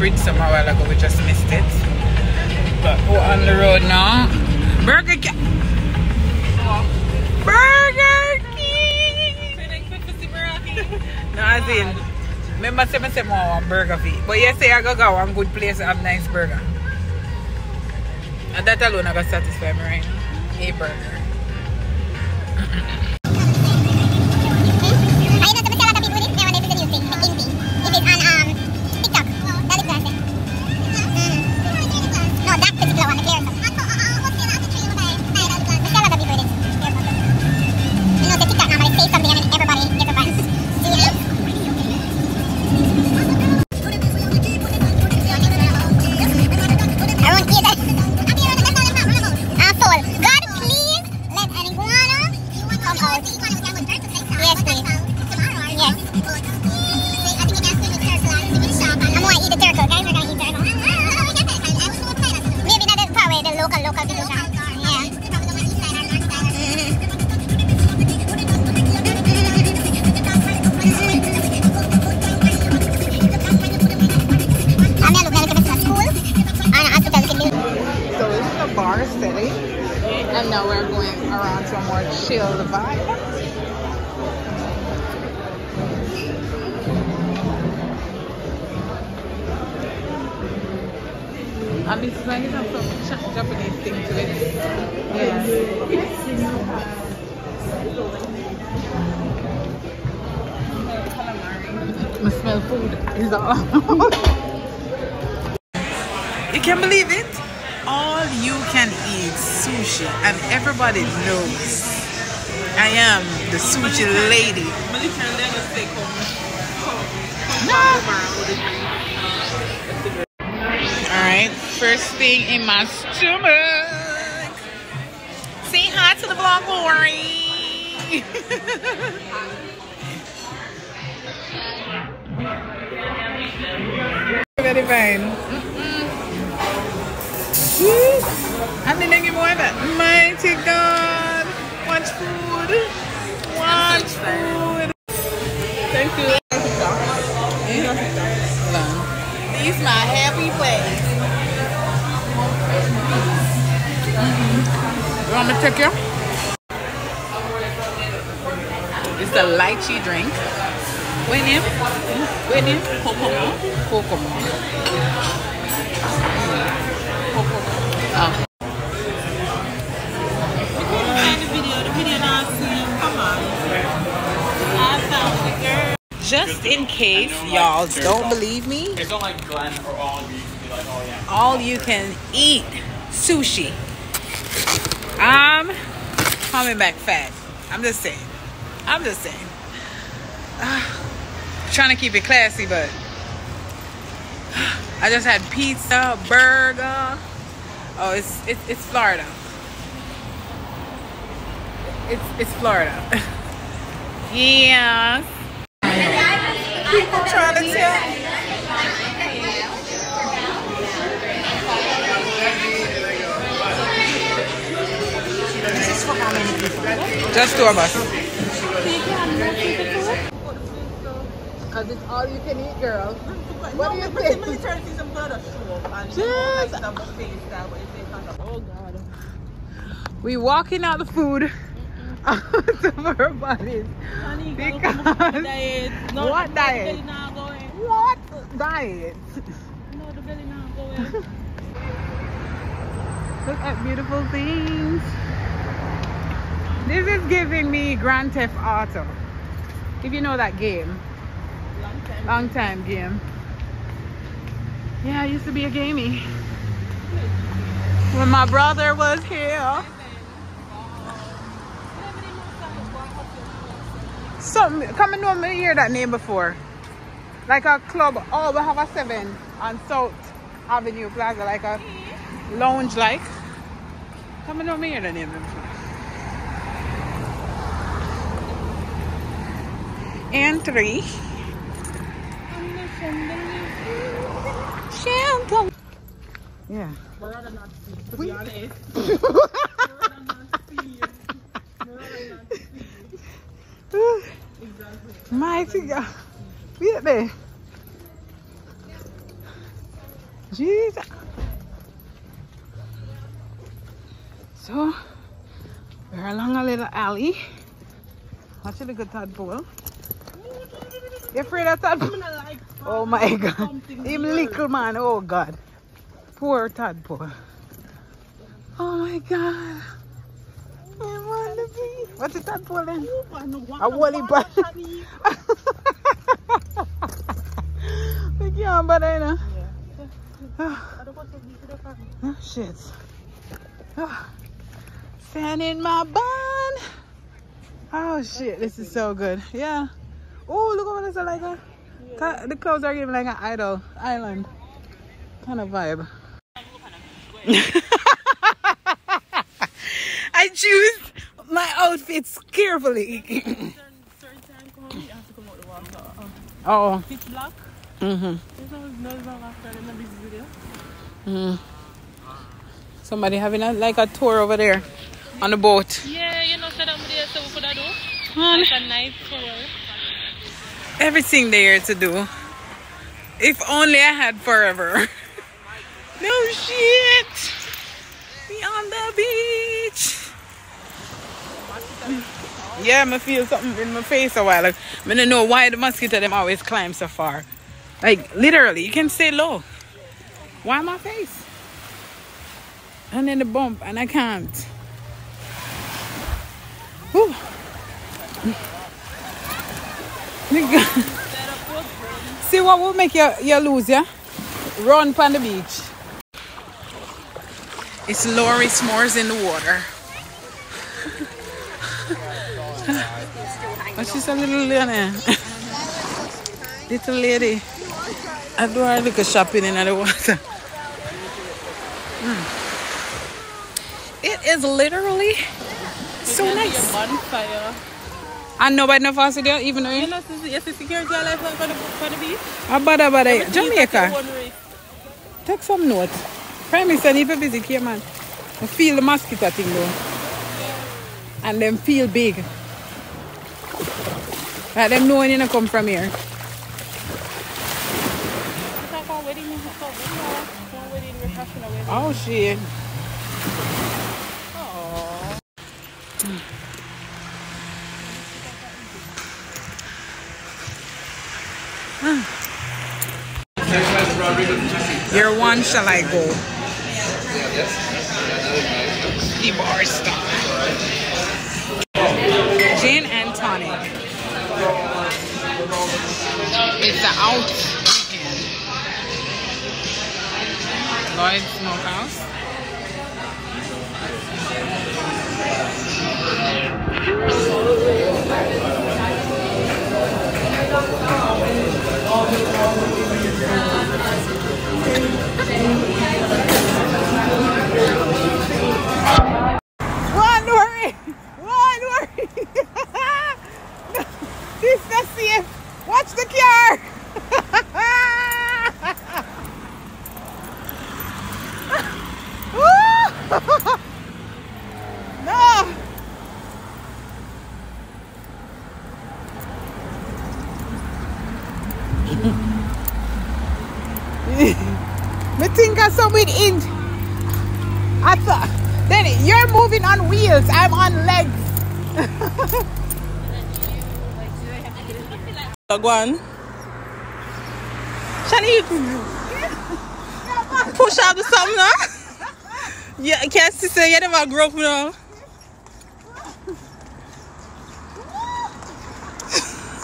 bridge a while ago. We just missed it. But we're on the road now. Burger King. Burger King. no, as in, remember say me say more want burger feet. But say I go go one good place to have nice burger. And that alone I got satisfy me right. A burger. Smell food. Is all. You can believe it? All you can eat sushi, and everybody knows I am the sushi lady. Alright, first thing in my stomach. Say hi to the vlog, Lori. Very fine. Then you more that. Mighty God. Watch food. Watch food. Thank you. These my happy place. You want me to take you? It's a lychee drink. Wait name? Wait name? Kokomo. Kokomo. Oh. Just in case y'all don't believe me, It's not like Glenn or all of you can be like, oh yeah. all you can eat sushi. I'm coming back fat. I'm just saying. I'm just saying. Ah, trying to keep it classy, but I just had pizza, burger. Oh, it's it's, it's Florida. It's it's Florida. tell. Just two of us. Cause it's all you can eat, girl. What do you think? Just- Oh God. We walking out the food out of our bodies Honey, because what diet? What diet? No the belly not going look at beautiful things. This is giving me Grand Theft Auto. If you know that game. Long time game. Yeah, I used to be a gamey. When my brother was here. Some come and know me hear that name before. Like a club. Oh, we have a seven on South Avenue Plaza, like a lounge like. Come and know me hear that name before. And three. Chandelier. Yeah. To be honest. Mighty God. We Wait there. Jesus. So, we're along a little alley. Watch a at tadpole. You afraid of tadpole? Oh my god. Him little man, oh god. Poor tadpole. Oh my god. I want to be. What's a tadpole then? A woolly bun. We can't bother, you know. Oh, shit. Oh, sand in my bun. Oh shit, this is so good. Yeah. Oh, look over there, like a. The clothes are giving like an idol island kind of vibe. I choose my outfits carefully. oh. Pitch black. Mm-hmm. Mm. Somebody having a, like a tour over there on the boat. Yeah, you know, so that there, so we could do like a night tour. Everything there to do. If only I had forever. no shit. We on the beach. Yeah, I feel something in my face a while. Like, I don't know why the mosquito them always climb so far. Like literally, you can stay low. Why my face? And then the bump, and I can't. Whew. See what will make you, you lose, yeah? Run on the beach. It's Lori S'mores in the water. oh, she's a little lady. little lady. I do her little shopping in the water. Mm. It is literally so nice. And nobody no fast there, even though You know, yes, the security life on the, on the beach. Abada, abada. Jamaica. One race. Take some note. Prime Minister need to visit here, man. I feel the mosquito thing though. And them feel big. Like them know when you not come from here. It's like a wedding. It's like a wedding. One wedding, we're having a wedding. Oh shit. Your one shall I go? The bar stop. Gin and tonic. It's the out weekend. Lloyd Smokehouse. One Thank you. Wheels. I'm on legs. Go on. Shani, you push out the something now. Yeah, can't see say you never grow up now.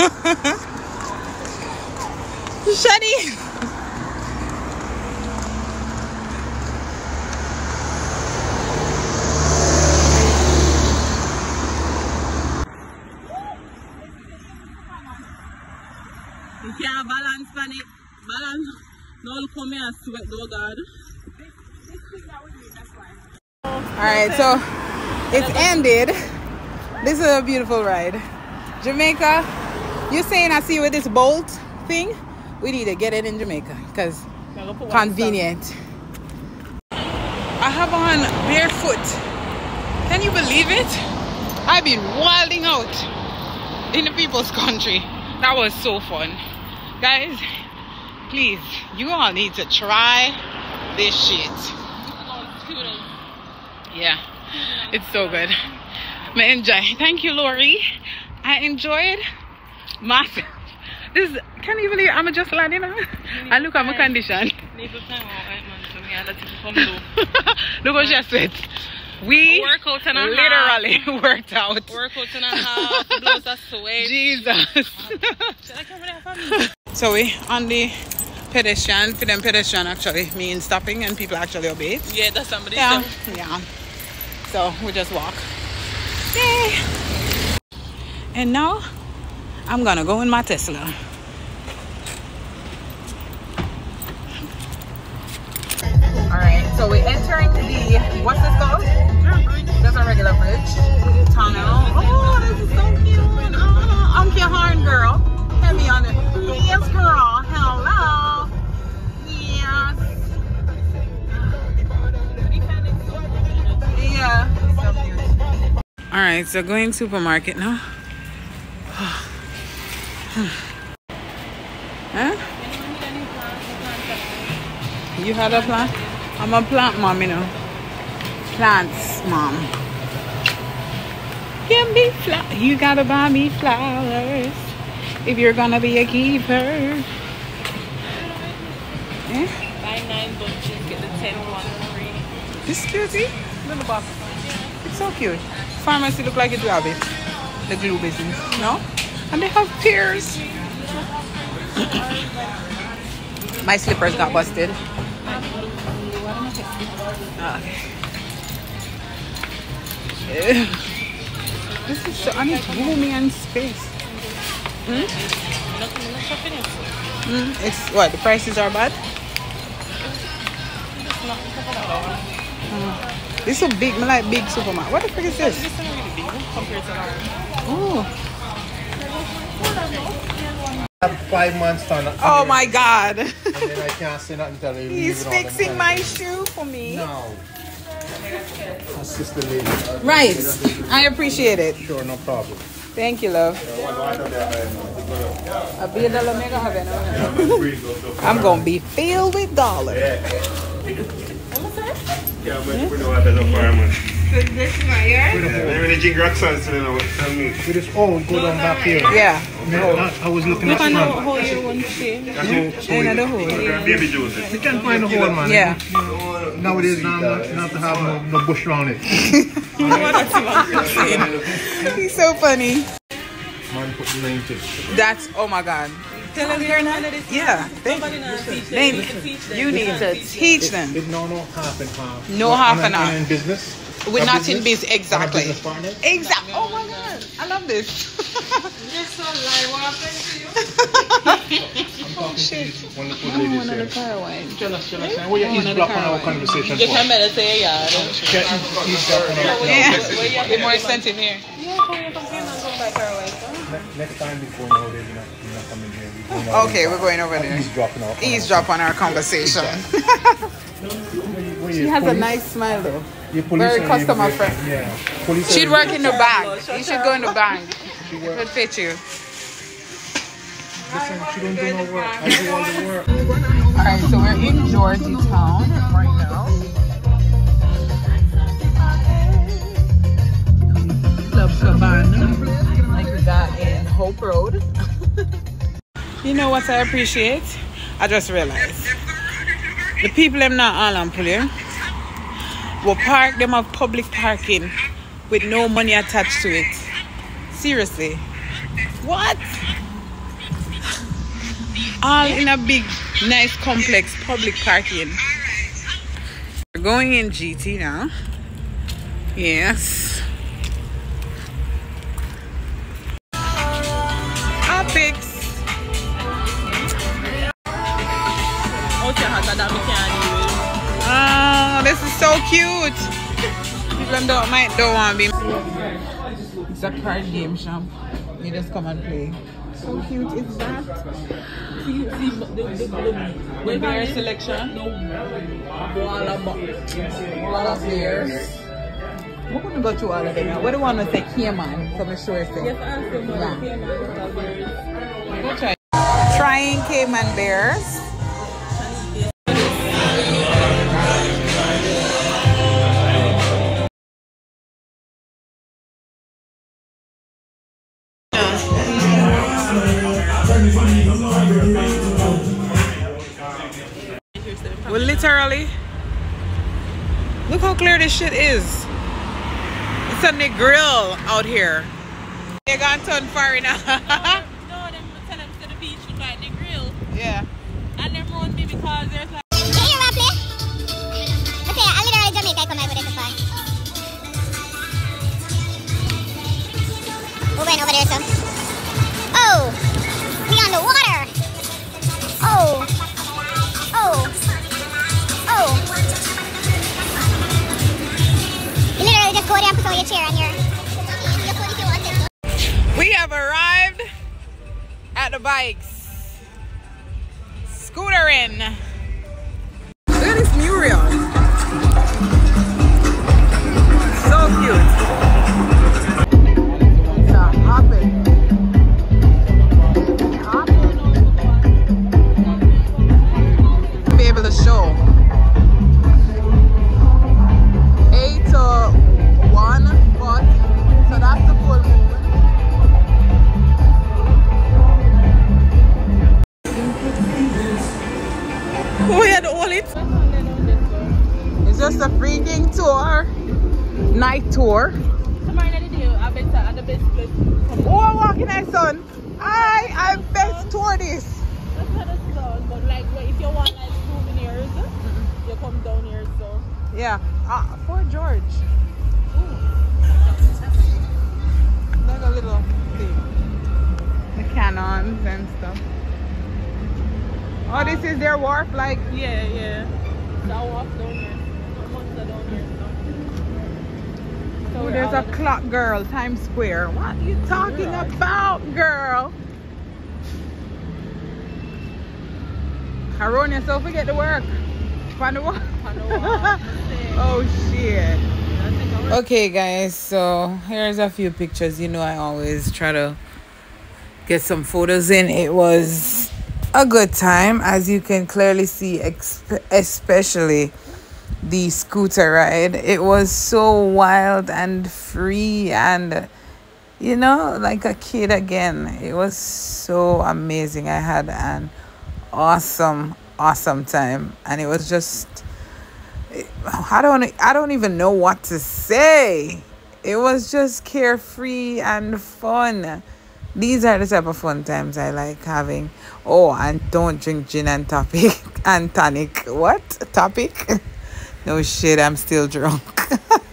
Shani. You can't balance on it. Balance. And sweat. All right, so it's ended. This is a beautiful ride. Jamaica, you're saying I see you with this bolt thing? We need to get it in Jamaica because convenient. I have on barefoot. Can you believe it? I've been wilding out in the people's country. That was so fun. Guys, Please, you all need to try this shit. Yeah, it's so good. I enjoy. Thank you, Lori. I enjoyed myself. This can't even believe I'm just landing. I look at my condition. look what she said. We Workout and literally worked out. Workout and a half, blows a sweat. Jesus. So we on the pedestrian, for them pedestrian actually means stopping and people actually obey it. Yeah, that's somebody. Yeah, said. yeah. So we just walk. Yay! And now I'm gonna go in my Tesla. All right, so we're entering the what's this called? There's a regular bridge. Tunnel. Oh, this is so cute. Ah, oh, Uncle Horn girl. On it. Yes, girl. Hello. Yes. Yeah. All right, so going supermarket now. huh? You had a plant? I'm a plant mom, you know. Plants mom. Give me flowers. You gotta buy me flowers if you're gonna be a keeper. Eh? Buy nine bunches, get the ten one free. This cutie? Little box. It's so cute. Pharmacy look like it have it. The glue business. No? And they have pears. My slippers got busted. Ah, Okay. This is so, I need and space. Hmm? Nothing in shopping Hmm? It's what? The prices are bad? not cover that one. This is big. I like big supermarket. What the frick is this? This is really big compared to that. Oh. five months done. Oh my God. And then I can't say nothing they He's leave it on fixing my shoe for me. No. Assist the lady. Right. I appreciate it. Sure, no problem. Thank you, love. A be a dollar mega heaven. I'm gonna be filled with dollars. Yeah, but we don't have enough firemen. This is my yard? Maybe the jig rock songs to know tell me. It is all go down back here. Yeah. No, I, I was looking at I know front. how you want to say. That's how so Another we- hole. uh, Baby Joseph. You can find a hole, man. Yeah. Nowadays, now you have to have no, no bush around it. He's so funny. Man, put the name to it. That's oh my god. Tell them here now. Yeah. They, not teach them. they, You need to teach them. you need to teach them. It no, no, half and half. No But half I'm and half. In business. We're A not in business, exactly. I'm a business partner. Exactly. Oh my god. I love this. Of the car you on better say. Get eavesdrop on more here. Yeah. Next time before you're not, coming here. Okay, we're going over there. Eavesdropping our Eavesdrop on our conversation. She has a nice smile though. Very customer friendly. Yeah. She'd work in the bank. You should go in the bank. It would fit you. She don't do no work. I do all the work. Alright, so we're in Georgetown right now. Club Cabana. Like we got in Hope Road. you know what I appreciate? I just realized. The people them not all on Pullier will park them have public parking with no money attached to it. Seriously. What? All in a big nice complex public parking we're going in gt now yes Apex. Oh, this is so cute. People don't might don't want be. It's a card game shop. You just come and play. So cute is that? See, see, the, the, the, the, their selection. No, wall of bu- of beers. We're gonna go through all of them now. What do you want to say, Cayman? From a sure thing. Yes, ask them what Yeah. the payment of theirs. Go try. Trying Cayman bears. Well, literally. Look how clear this shit is. It's a the grill out here. They're gonna turn fire now. No, them tell them to the beach buy the grill. yeah. And them run me because there's like bikes. Scootering. Look mural. So cute. Tour. tomorrow night day, I bet at the best place. Oh, walking my son. I I best tour this. That's not a stone, but like if you want like souvenirs, you come down here. So Yeah. Uh, Fort George. Like a little thing. The cannons and stuff. Oh, this is their wharf, like yeah, yeah. Walk down here. Down here. So. So Oh, there's a clock girl, Times Square. What are you talking about, girl? Haronia, so forget the work. Find the work. I know, uh, Oh shit. I think I was- Okay guys, so here's a few pictures. You know I always try to get some photos in. It was a good time as you can clearly see, exp- especially the scooter ride. It was so wild and free and you know, like a kid again. It was so amazing. I had an awesome, awesome time, and it was just I don't I don't even know what to say. It was just carefree and fun. These are the type of fun times I like having. Oh, and don't drink gin and topic and tonic. What topic? No shit, I'm still drunk.